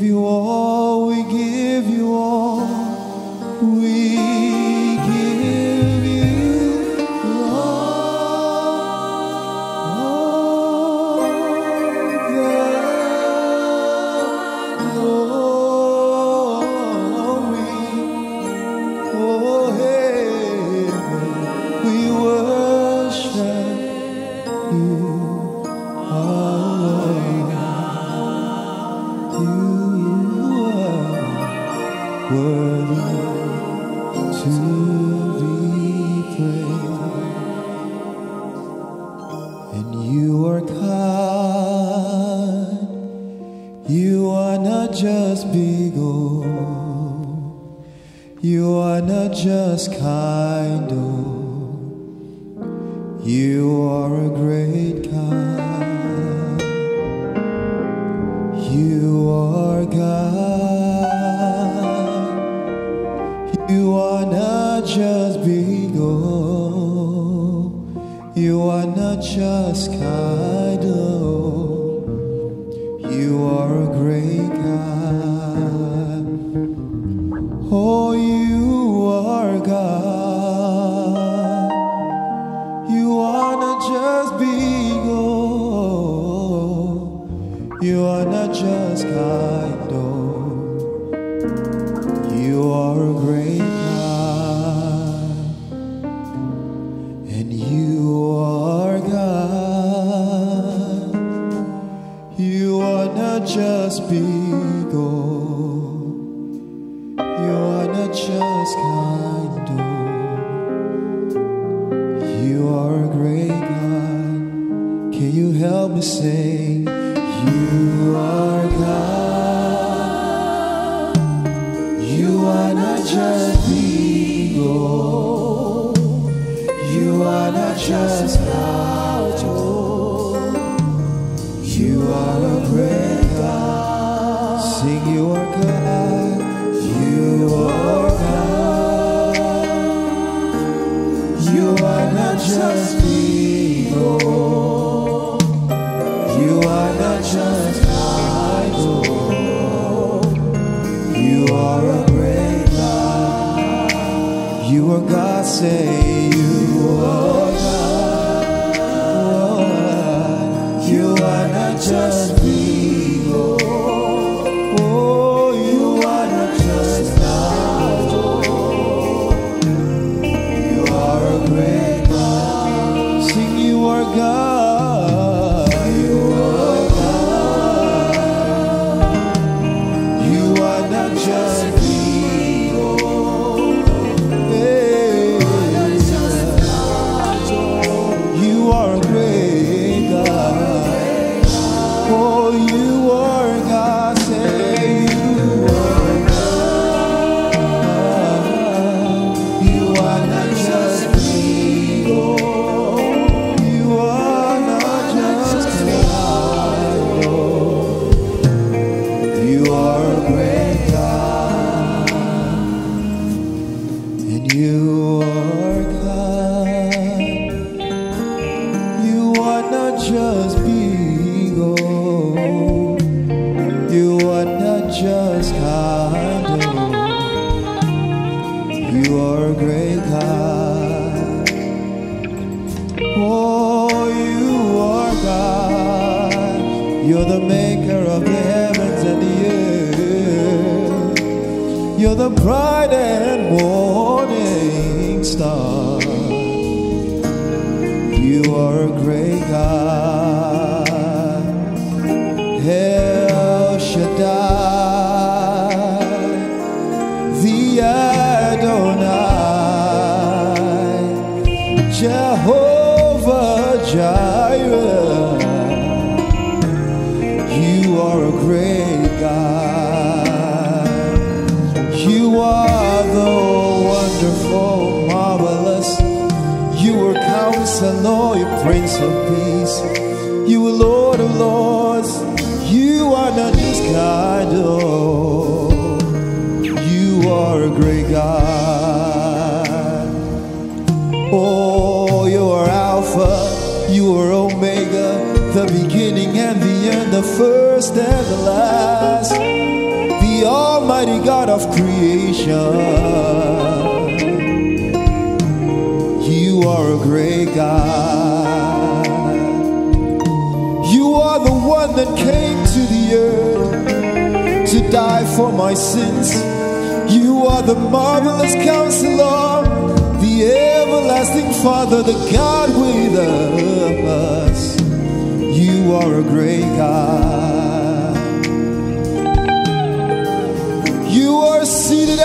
give you all. door. You're not just kind door. You are a great God. Can you help me say?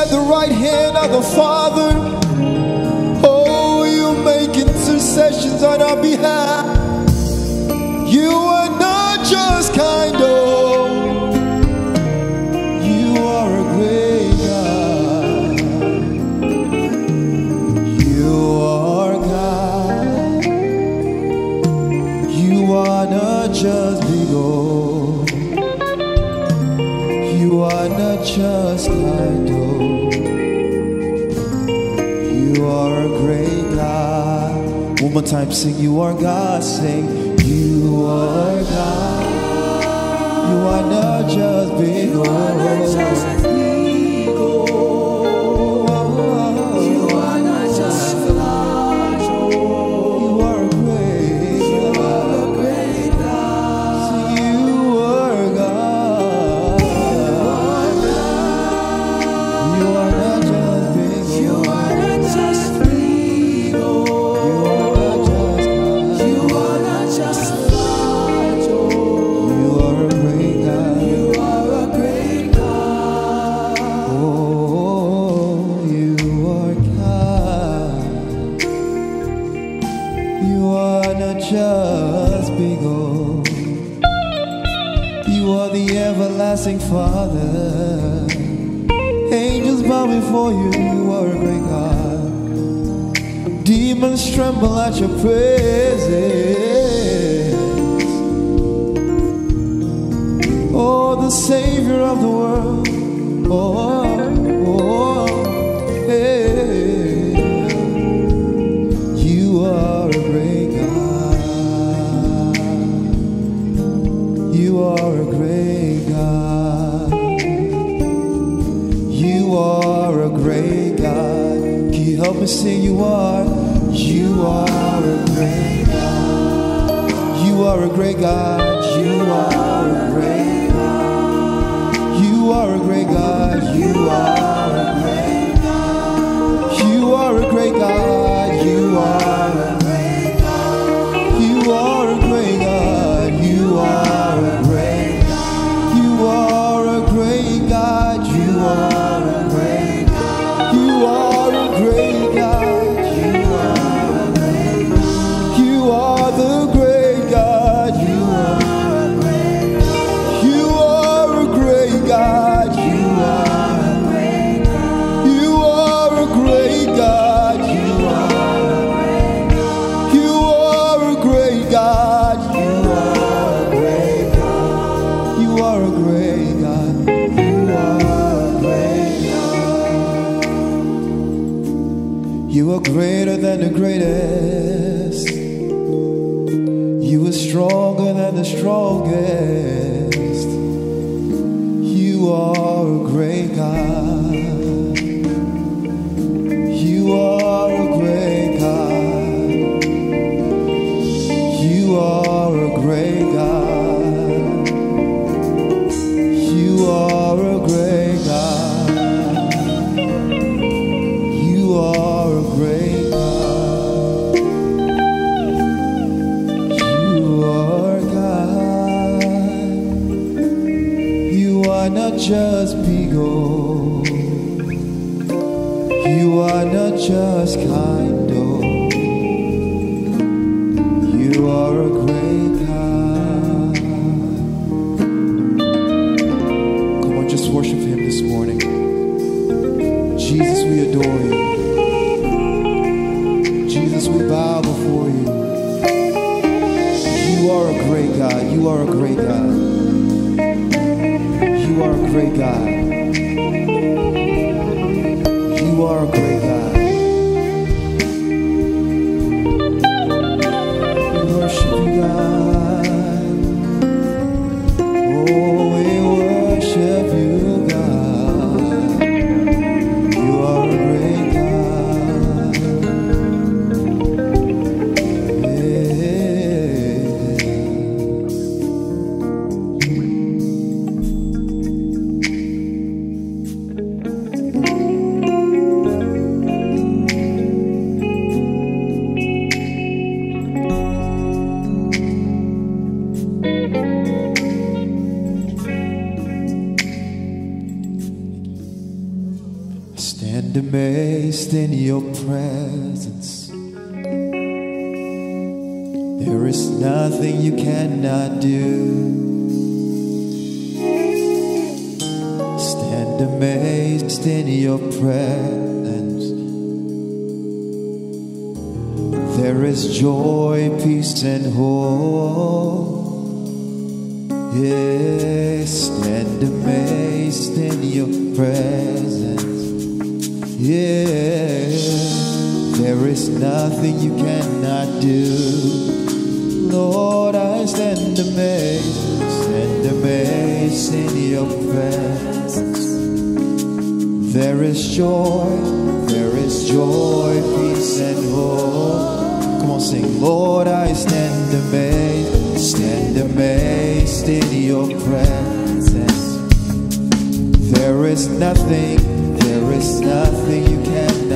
at the right hand of the Father. Oh, you make intercessions on our behalf. time, sing you are God, sing you are God. You are not just behold. everlasting Father. Angels bow before you, you are a great God. Demons tremble at your presence. Oh, the Savior of the world. Oh, oh. oh. are not just big. You are not just kind. You are great God. There is nothing you cannot do. Lord, I stand amazed, stand amazed in your presence. There is joy, there is joy, peace and hope. Come on, sing. Lord, I stand amazed, stand amazed in your presence. There is nothing, there is nothing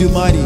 Dumaria.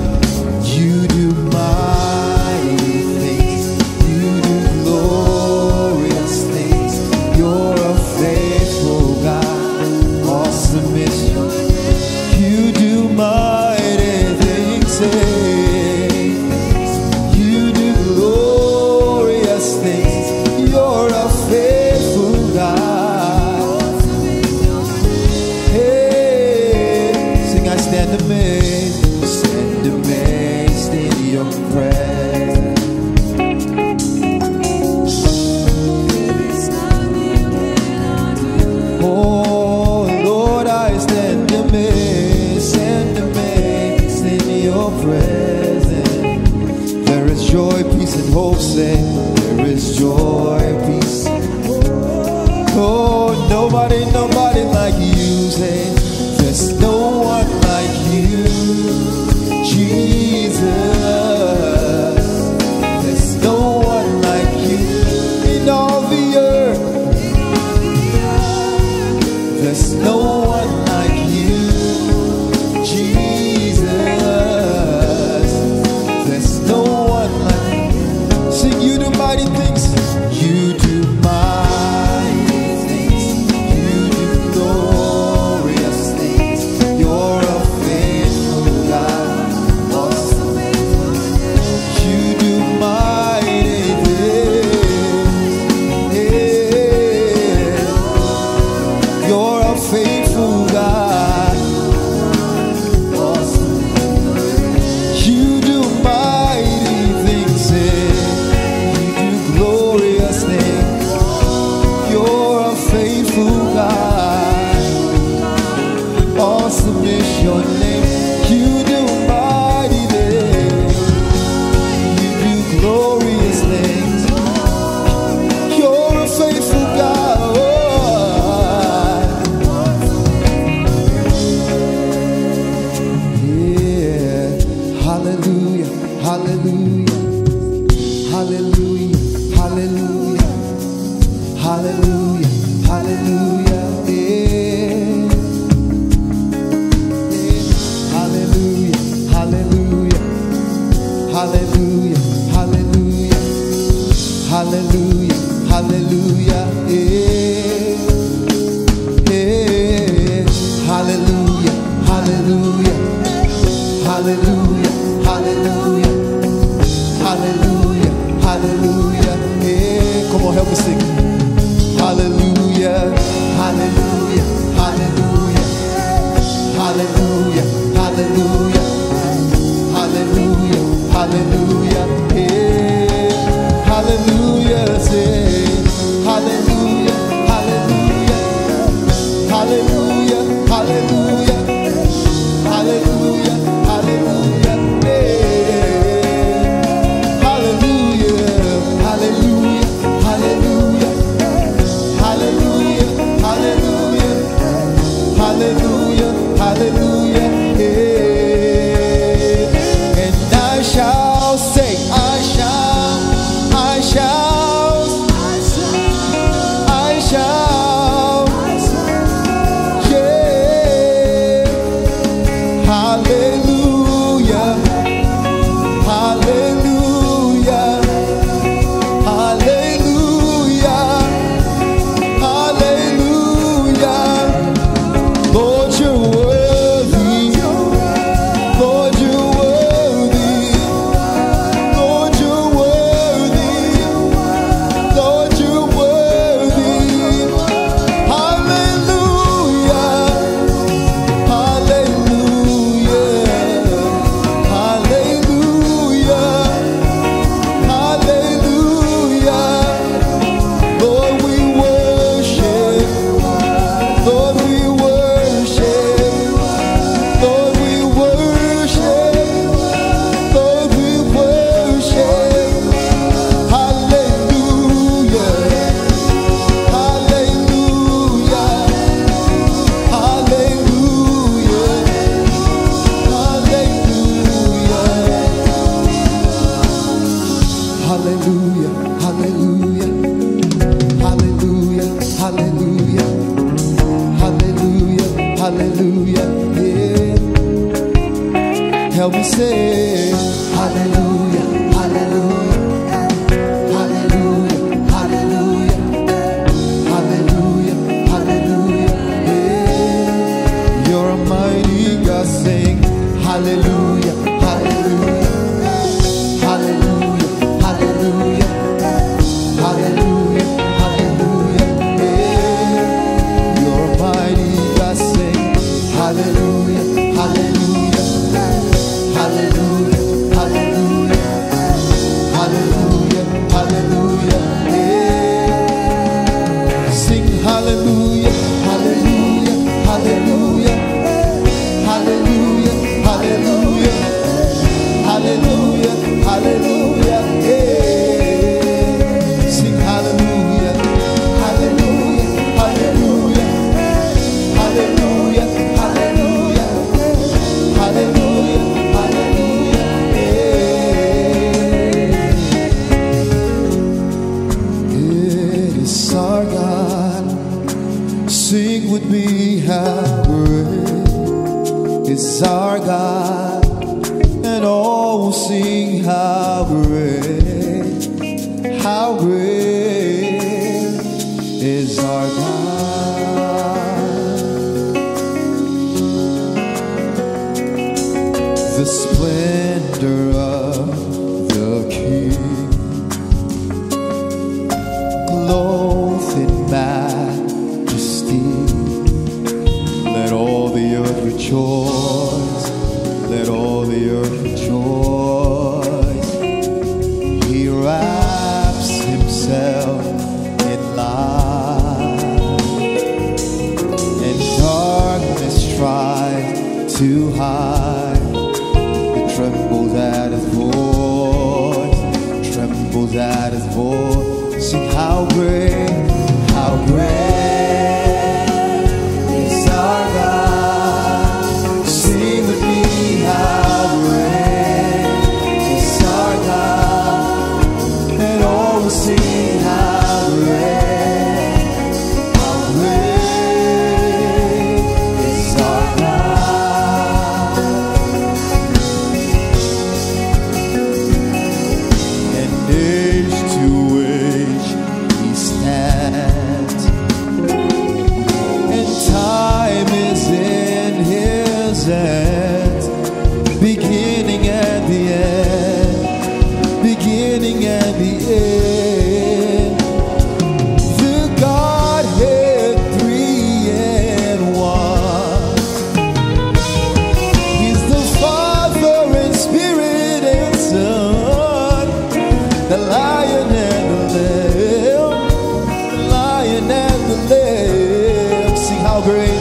Aleluia, aleluia, aleluia, aleluia. Eh, eh, aleluia, aleluia, aleluia, aleluia, aleluia, aleluia. Eh, como o réu que segue. Sing how Lamb.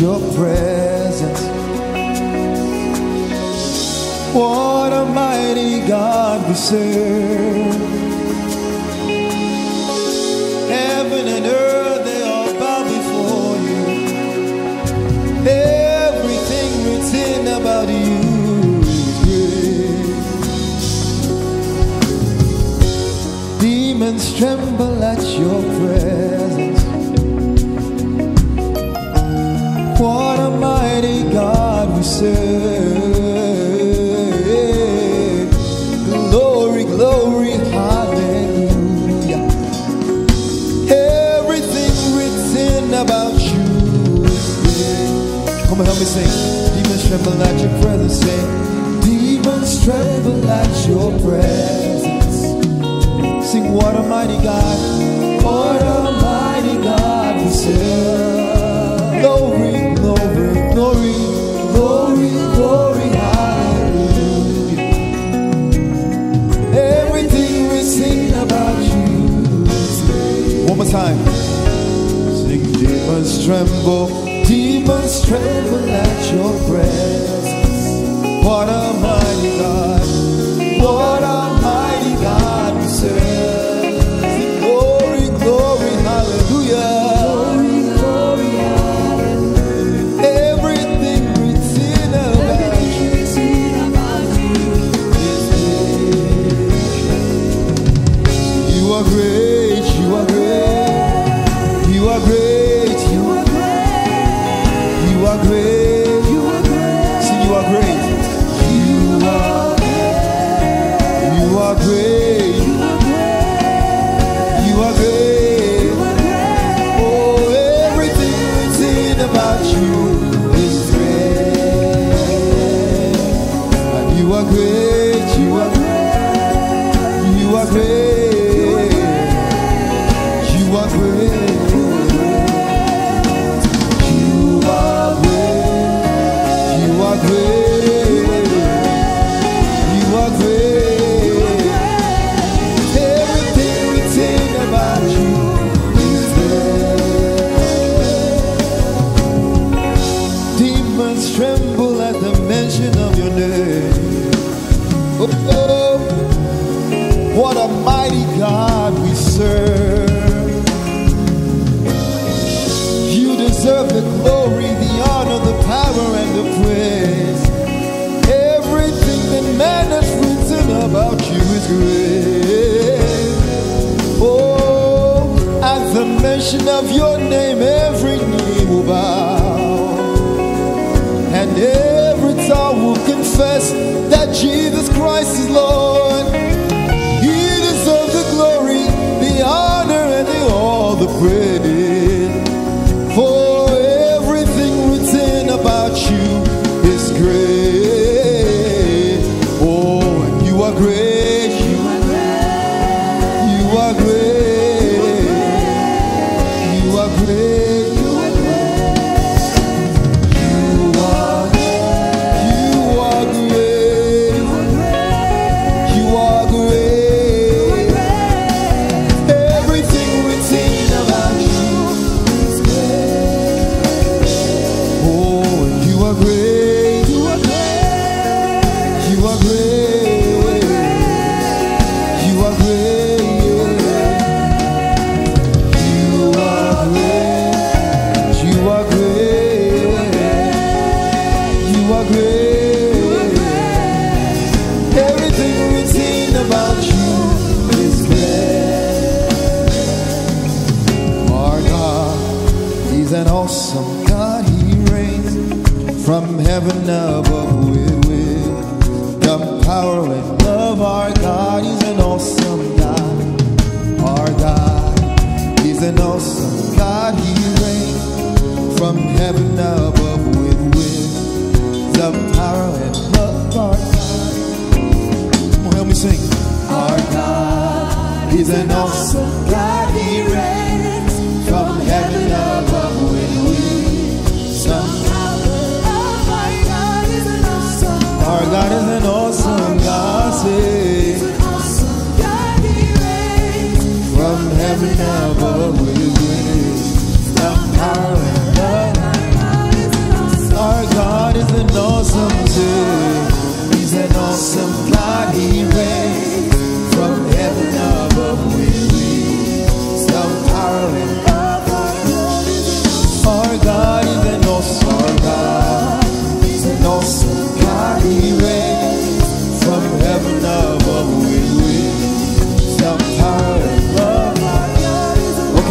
your presence. What a mighty God we serve. Heaven and earth, they all bow before you. Everything written about you is. Demons tremble at your Glory, glory, hallelujah. Everything written about you Come help me sing. Demons tremble at your presence. Demons tremble at your presence. Sing, What a mighty God. What a mighty God we serve. Glory, glory, glory. time. Sing, demons tremble, demons tremble at your presence. What a mighty God, what a mighty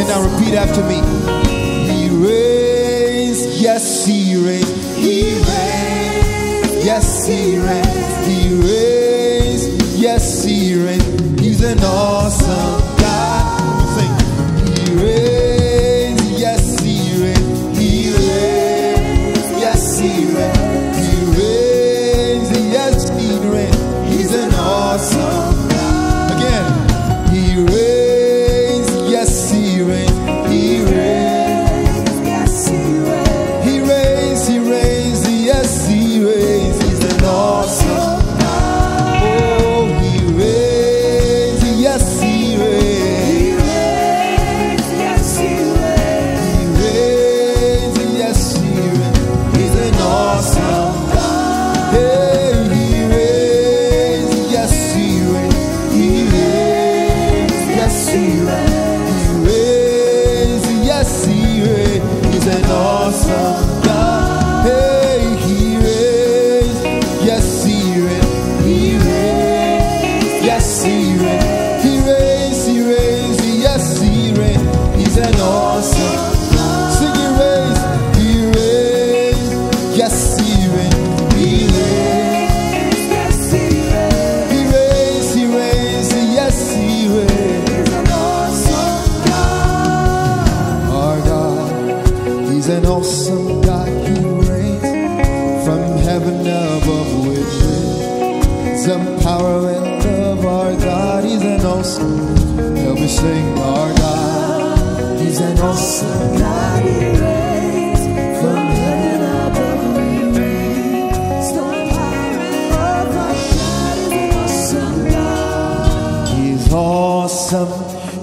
Now repeat after me. He reigns. Yes, he reigns. He reigns. Yes, he reigns. He reigns. Yes, he reigns. He's an awesome.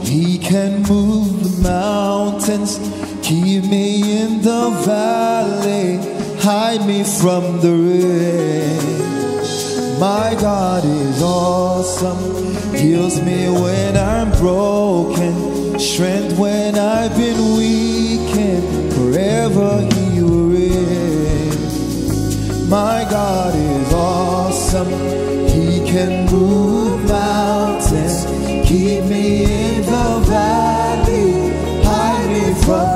He can move the mountains, keep me in the valley, hide me from the rain. My God is awesome, heals me when I'm broken strength when I've been weak, and forever He will. My God is awesome; He can move mountains, keep me in the valley, hide me from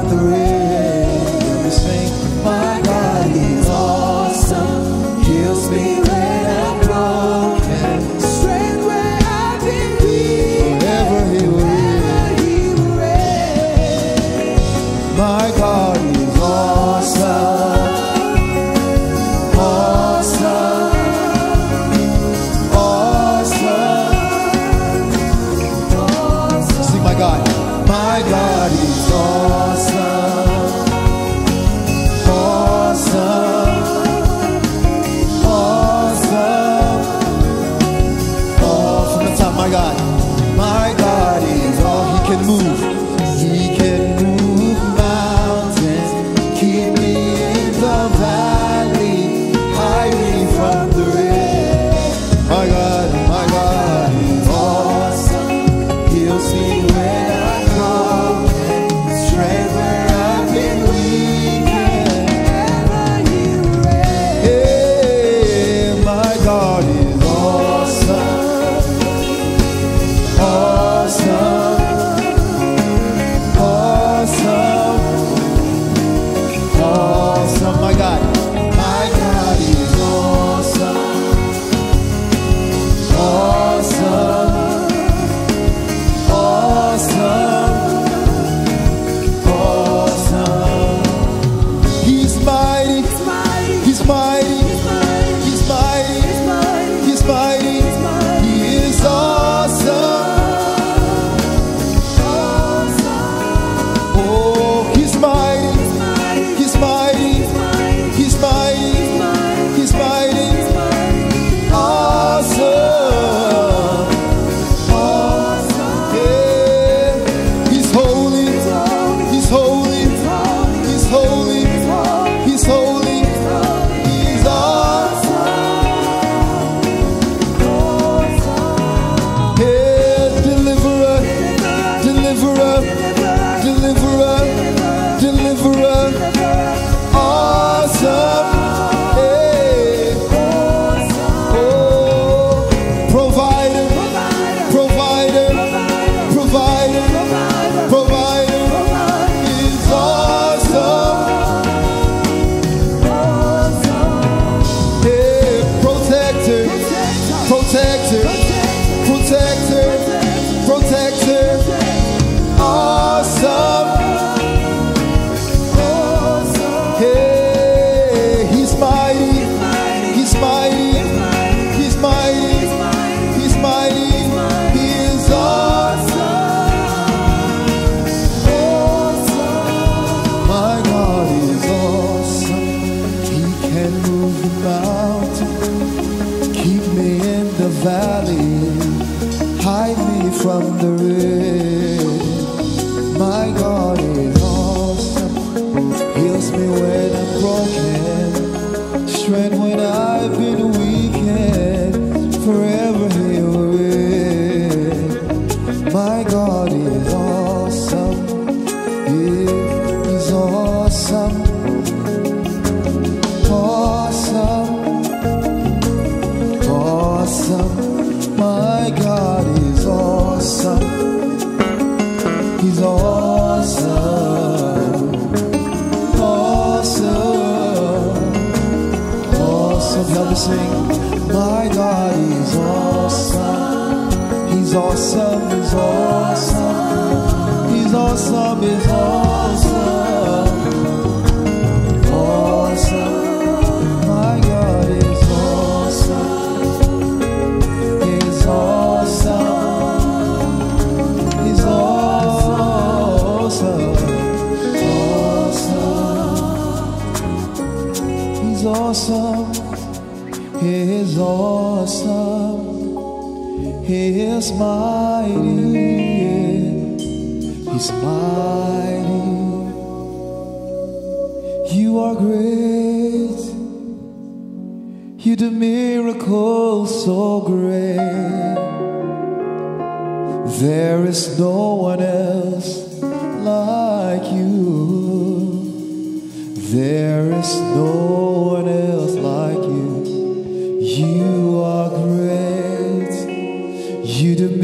of the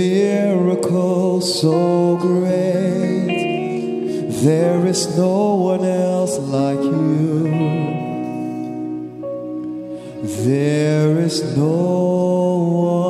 miracle so great. There is no one else like you. There is no one.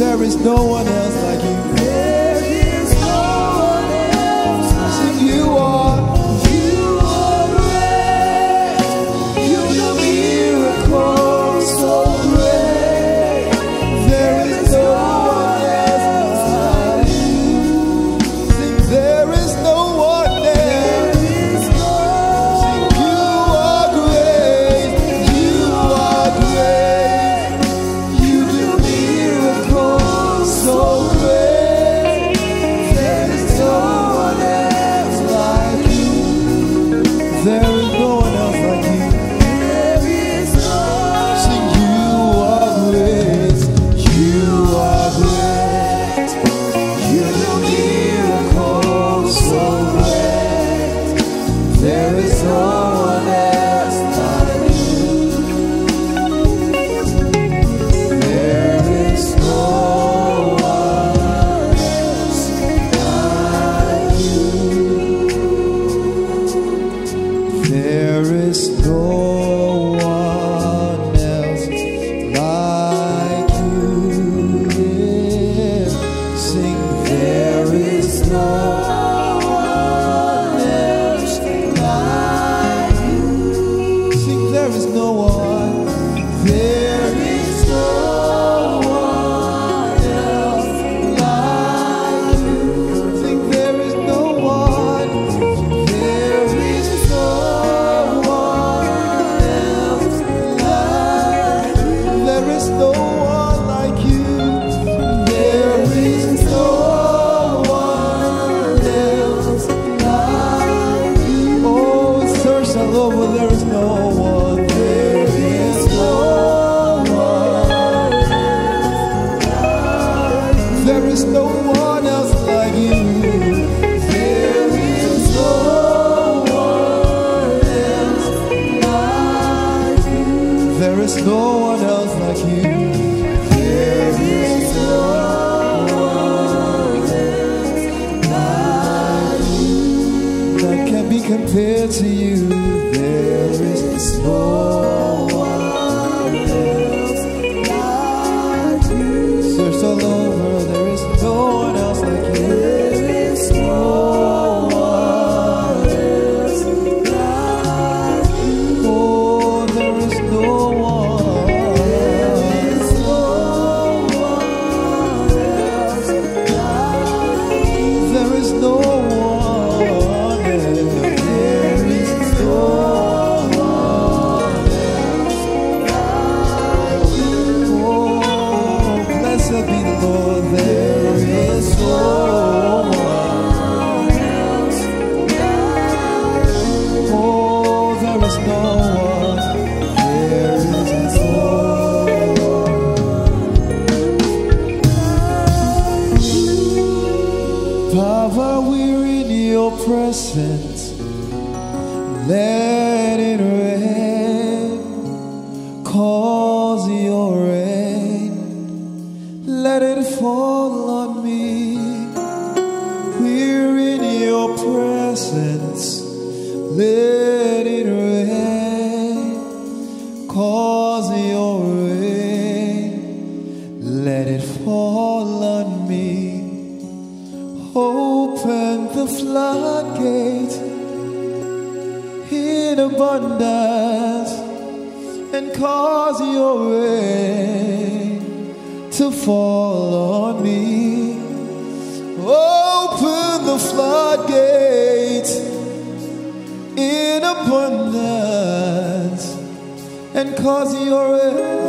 There is no one else like you. over, there's no one. it fall on me. Open the floodgate in abundance and cause your rain to fall on me. Open the floodgates in abundance and cause your rain.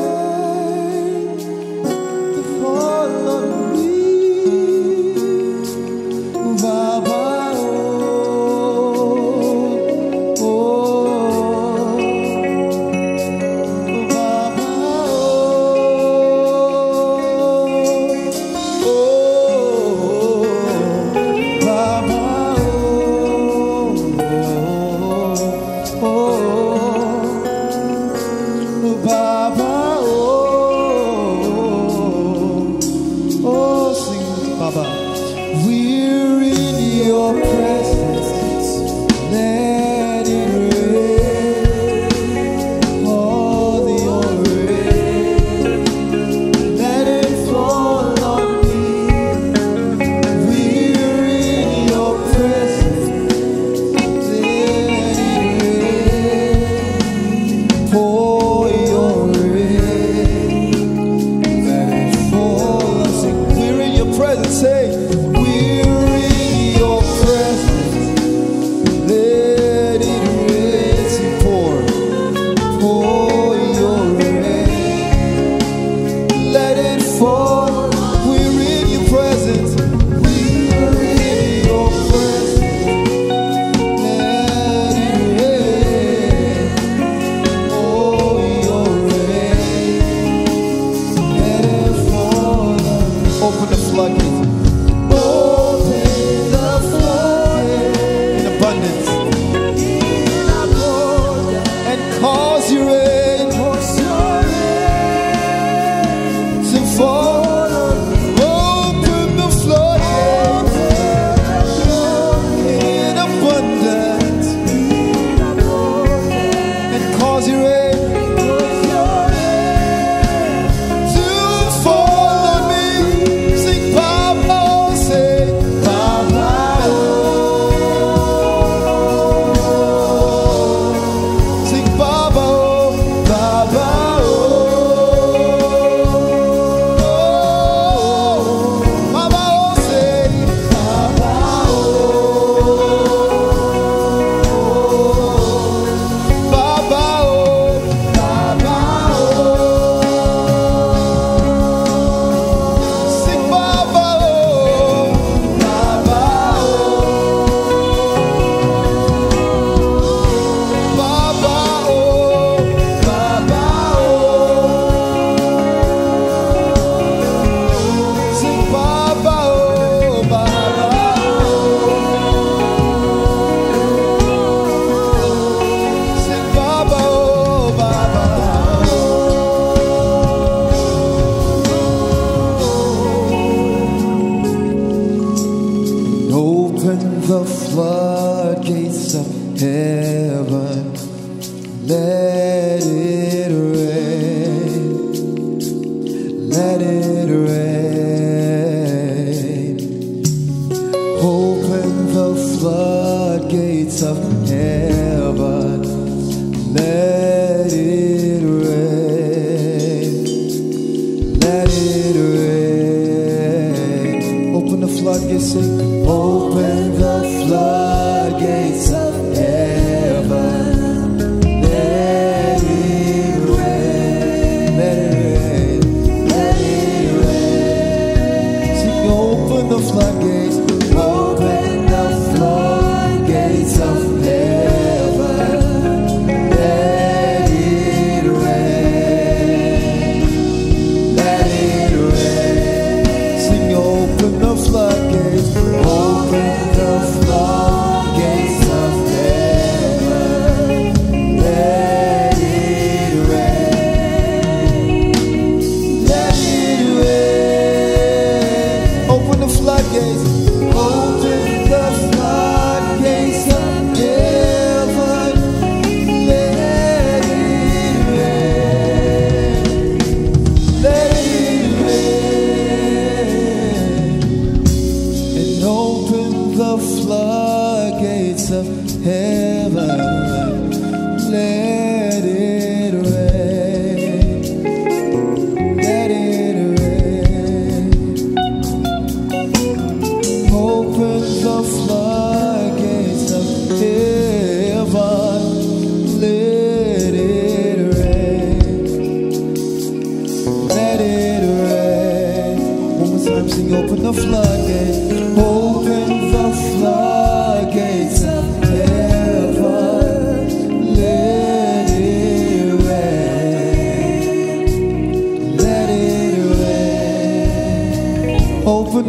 let it.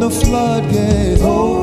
The floodgates, open oh.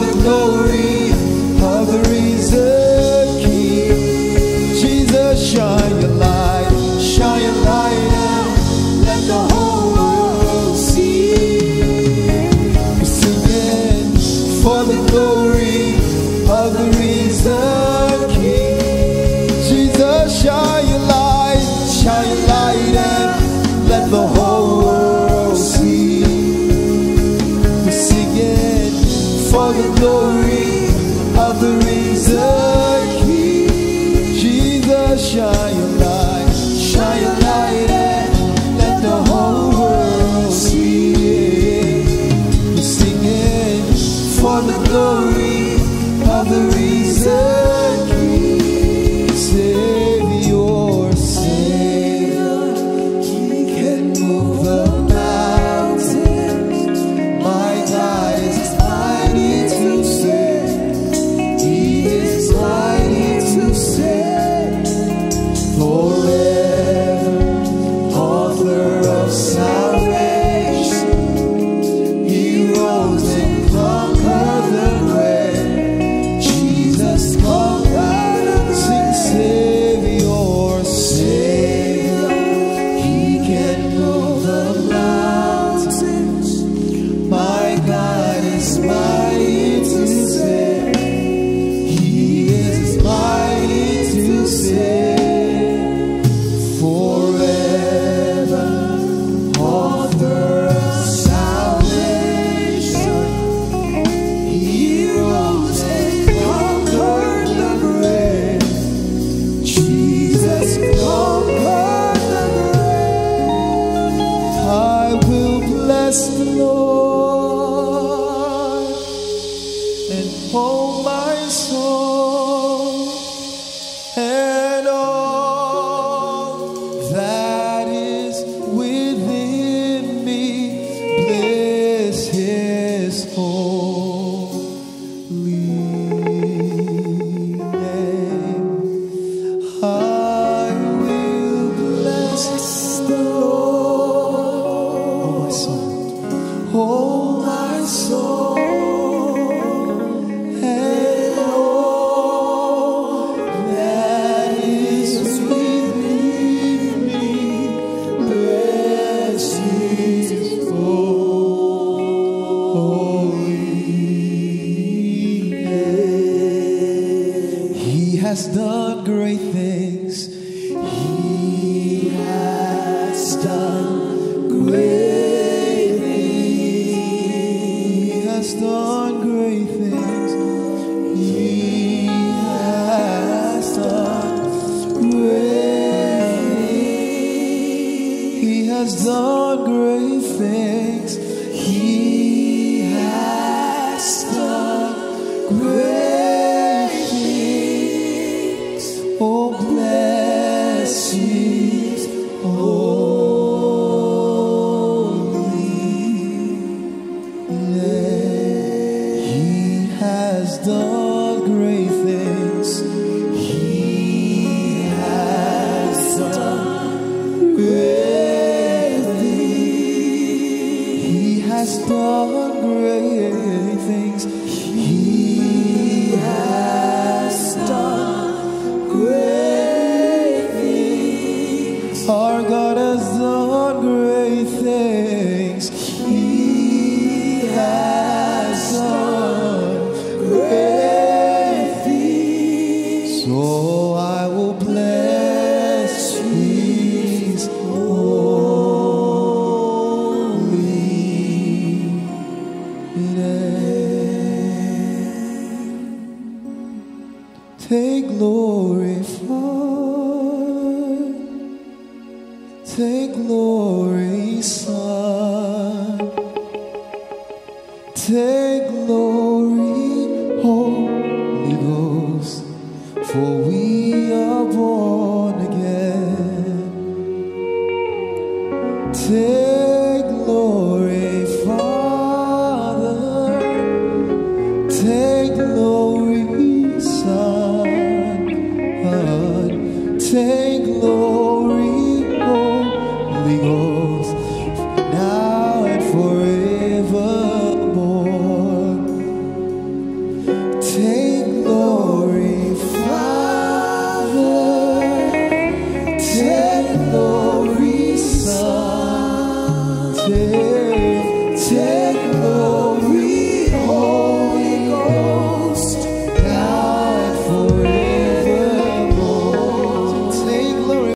The glory has